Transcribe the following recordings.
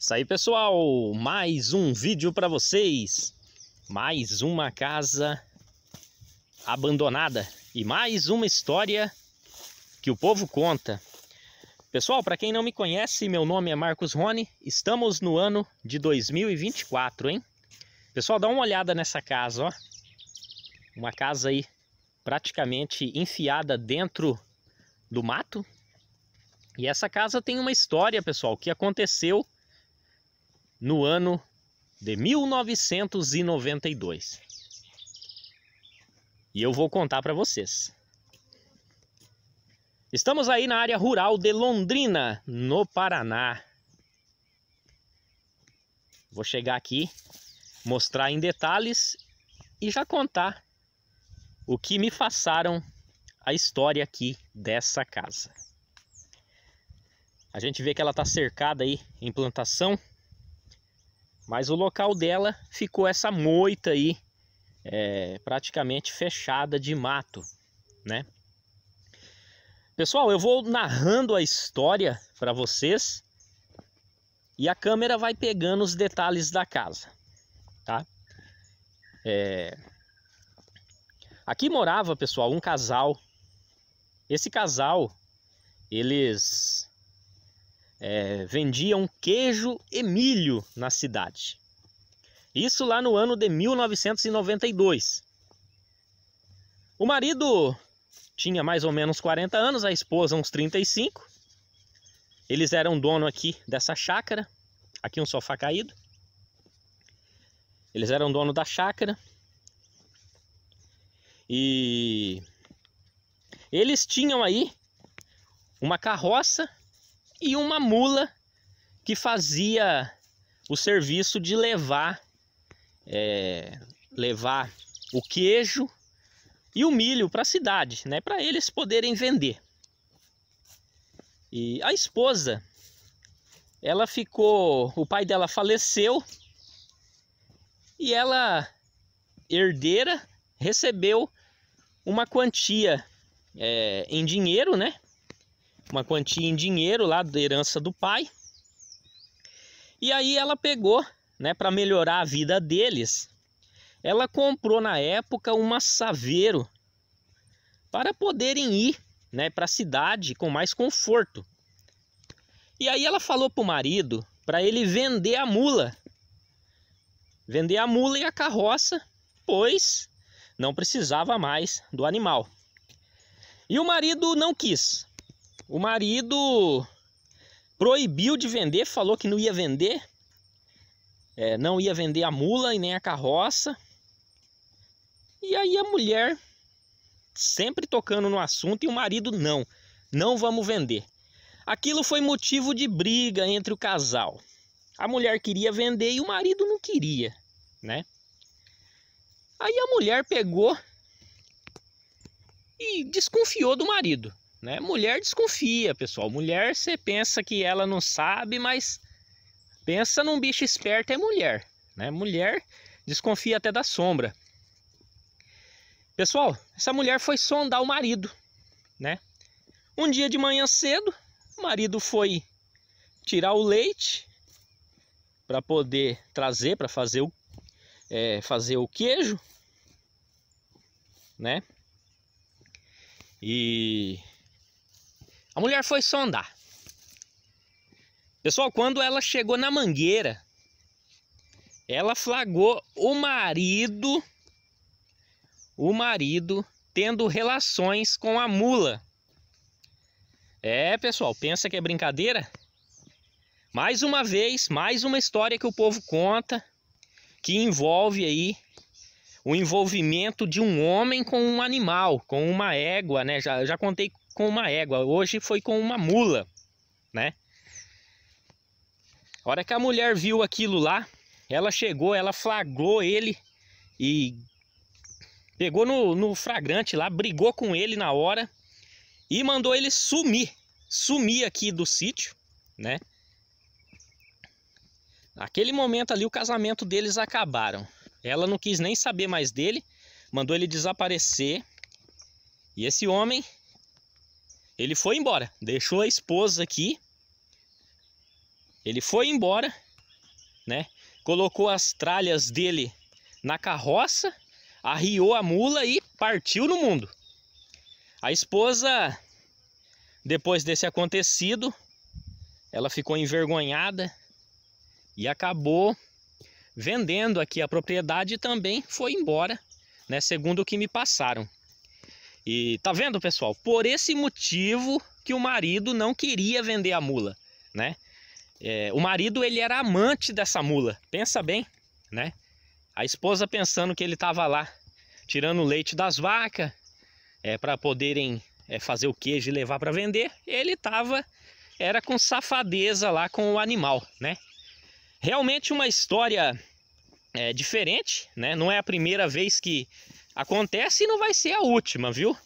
Isso aí, pessoal, mais um vídeo para vocês. Mais uma casa abandonada e mais uma história que o povo conta. Pessoal, para quem não me conhece, meu nome é Marcos Rony. Estamos no ano de 2024, hein? Pessoal, dá uma olhada nessa casa, ó. Uma casa aí praticamente enfiada dentro do mato. E essa casa tem uma história, pessoal, que aconteceu no ano de 1992. E eu vou contar para vocês. Estamos aí na área rural de Londrina, no Paraná. Vou chegar aqui, mostrar em detalhes e já contar o que me passaram a história aqui dessa casa. A gente vê que ela está cercada aí em plantação mas o local dela ficou essa moita aí, é, praticamente fechada de mato, né? Pessoal, eu vou narrando a história para vocês e a câmera vai pegando os detalhes da casa, tá? É... Aqui morava, pessoal, um casal. Esse casal, eles é, vendiam queijo e milho na cidade. Isso lá no ano de 1992. O marido tinha mais ou menos 40 anos, a esposa uns 35. Eles eram dono aqui dessa chácara. Aqui um sofá caído. Eles eram dono da chácara. E eles tinham aí uma carroça e uma mula que fazia o serviço de levar é, levar o queijo e o milho para a cidade, né, para eles poderem vender. E a esposa, ela ficou, o pai dela faleceu e ela herdeira recebeu uma quantia é, em dinheiro, né, uma quantia em dinheiro lá da herança do pai. E aí ela pegou, né, para melhorar a vida deles. Ela comprou na época uma saveiro para poderem ir, né, para a cidade com mais conforto. E aí ela falou pro marido para ele vender a mula. Vender a mula e a carroça, pois não precisava mais do animal. E o marido não quis. O marido proibiu de vender, falou que não ia vender, é, não ia vender a mula e nem a carroça. E aí a mulher sempre tocando no assunto e o marido não, não vamos vender. Aquilo foi motivo de briga entre o casal. A mulher queria vender e o marido não queria, né? Aí a mulher pegou e desconfiou do marido. Né? Mulher desconfia, pessoal. Mulher, você pensa que ela não sabe, mas pensa num bicho esperto é mulher. Né? Mulher desconfia até da sombra. Pessoal, essa mulher foi sondar o marido, né? Um dia de manhã cedo, o marido foi tirar o leite para poder trazer para fazer o é, fazer o queijo, né? E a mulher foi sondar. Pessoal, quando ela chegou na mangueira, ela flagrou o marido, o marido tendo relações com a mula. É, pessoal, pensa que é brincadeira? Mais uma vez, mais uma história que o povo conta que envolve aí o envolvimento de um homem com um animal, com uma égua, né? Já, já contei com uma égua, hoje foi com uma mula, né? A hora que a mulher viu aquilo lá, ela chegou, ela flagrou ele e pegou no, no flagrante lá, brigou com ele na hora e mandou ele sumir, sumir aqui do sítio, né? Naquele momento ali o casamento deles acabaram. Ela não quis nem saber mais dele, mandou ele desaparecer. E esse homem ele foi embora, deixou a esposa aqui. Ele foi embora né? Colocou as tralhas dele na carroça, arriou a mula e partiu no mundo. A esposa, depois desse acontecido, ela ficou envergonhada e acabou vendendo aqui a propriedade e também foi embora, né, segundo o que me passaram. E tá vendo, pessoal? Por esse motivo que o marido não queria vender a mula, né? É, o marido ele era amante dessa mula, pensa bem, né? A esposa pensando que ele estava lá tirando o leite das vacas é, para poderem é, fazer o queijo e levar para vender, ele estava era com safadeza lá com o animal, né? Realmente uma história é, diferente, né? Não é a primeira vez que acontece e não vai ser a última, viu?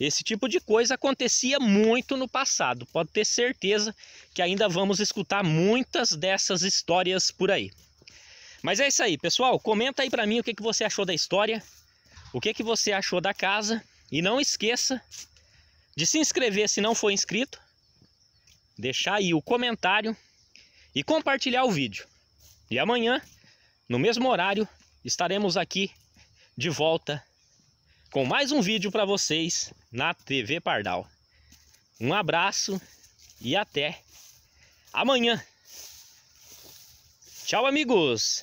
Esse tipo de coisa acontecia muito no passado. Pode ter certeza que ainda vamos escutar muitas dessas histórias por aí. Mas é isso aí, pessoal. Comenta aí para mim o que, que você achou da história, o que, que você achou da casa. E não esqueça de se inscrever se não for inscrito, deixar aí o comentário e compartilhar o vídeo. E amanhã, no mesmo horário, estaremos aqui de volta com mais um vídeo para vocês na TV Pardal. Um abraço e até amanhã. Tchau, amigos!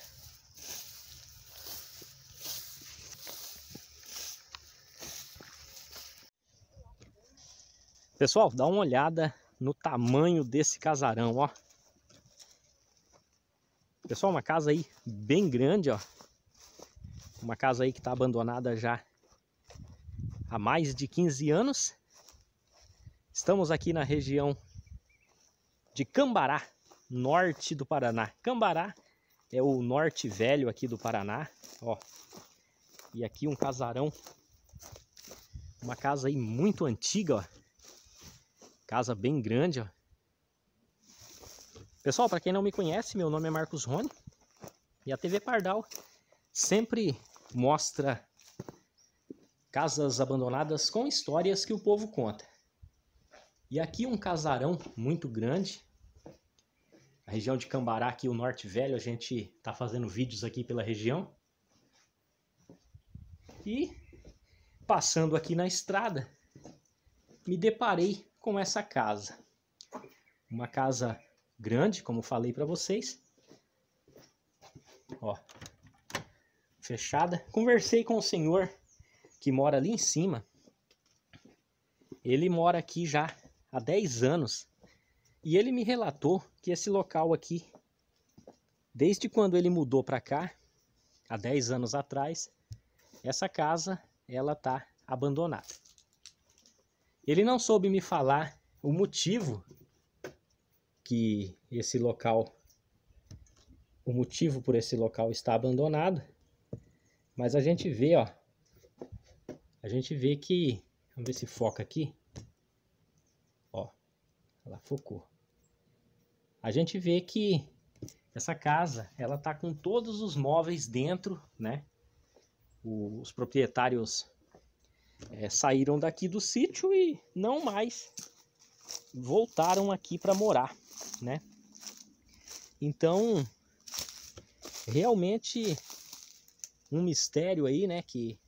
Pessoal, dá uma olhada no tamanho desse casarão, ó. Pessoal, uma casa aí bem grande, ó. Uma casa aí que está abandonada já há mais de 15 anos. Estamos aqui na região de Cambará, norte do Paraná. Cambará é o norte velho aqui do Paraná, ó. E aqui um casarão, uma casa aí muito antiga, ó. Casa bem grande, ó. Pessoal, para quem não me conhece, meu nome é Marcos Rony e a TV Pardal sempre mostra casas abandonadas com histórias que o povo conta. E aqui um casarão muito grande, a região de Cambará, aqui o Norte Velho, a gente está fazendo vídeos aqui pela região. E passando aqui na estrada, me deparei com essa casa. Uma casa grande, como falei para vocês. Ó, fechada. Conversei com o senhor que mora ali em cima, ele mora aqui já há 10 anos. E ele me relatou que esse local aqui, desde quando ele mudou para cá, há 10 anos atrás, essa casa ela tá abandonada. Ele não soube me falar o motivo que esse local o motivo por esse local estar abandonado, mas a gente vê, ó, a gente vê que, vamos ver se foca aqui, ó, ela focou. A gente vê que essa casa, ela tá com todos os móveis dentro, né? os proprietários é, saíram daqui do sítio e não mais voltaram aqui para morar, né? Então, realmente um mistério aí, né, que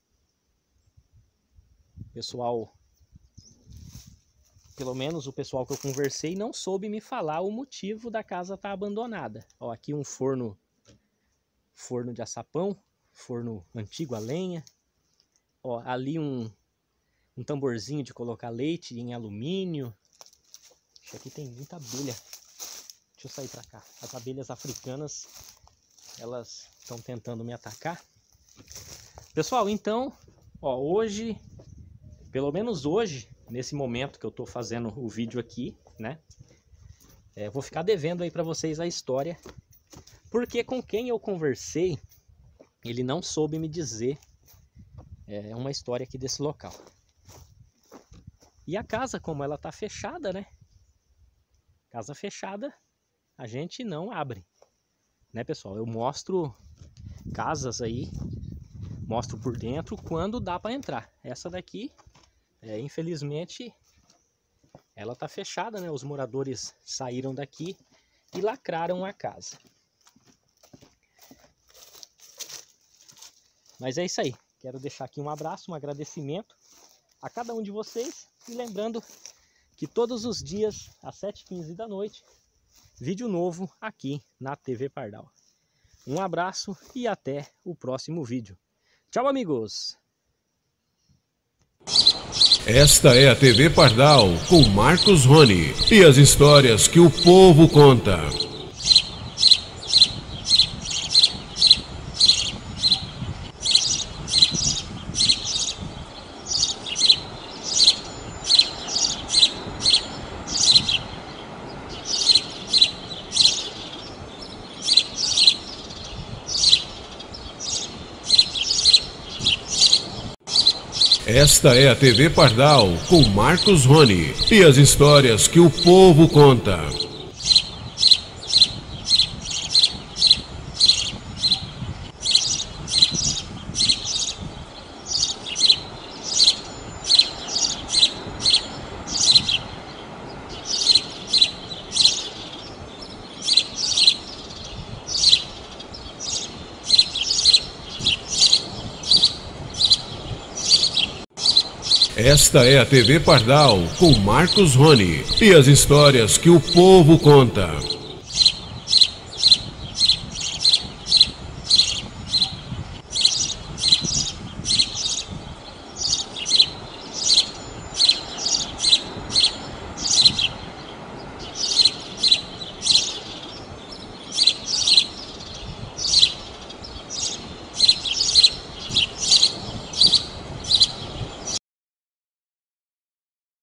pessoal, pelo menos o pessoal que eu conversei, não soube me falar o motivo da casa estar tá abandonada. Ó, aqui um forno, forno de açapão, forno antigo a lenha. Ó, ali um, um tamborzinho de colocar leite em alumínio. Aqui tem muita abelha. Deixa eu sair para cá. As abelhas africanas, elas estão tentando me atacar. Pessoal, então, ó, hoje pelo menos hoje, nesse momento que eu estou fazendo o vídeo aqui, né? É, vou ficar devendo aí para vocês a história, porque com quem eu conversei, ele não soube me dizer é, uma história aqui desse local. E a casa, como ela tá fechada, né? Casa fechada, a gente não abre, né, pessoal? Eu mostro casas aí, mostro por dentro quando dá para entrar. Essa daqui, é, infelizmente, ela tá fechada, né? Os moradores saíram daqui e lacraram a casa. Mas é isso aí. Quero deixar aqui um abraço, um agradecimento a cada um de vocês e lembrando que todos os dias às 7h15 da noite, vídeo novo aqui na TV Pardal. Um abraço e até o próximo vídeo. Tchau, amigos! Esta é a TV Pardal com Marcos Rony e as histórias que o povo conta. Esta é a TV Pardal com Marcos Rony e as histórias que o povo conta. Esta é a TV Pardal com Marcos Rony e as histórias que o povo conta.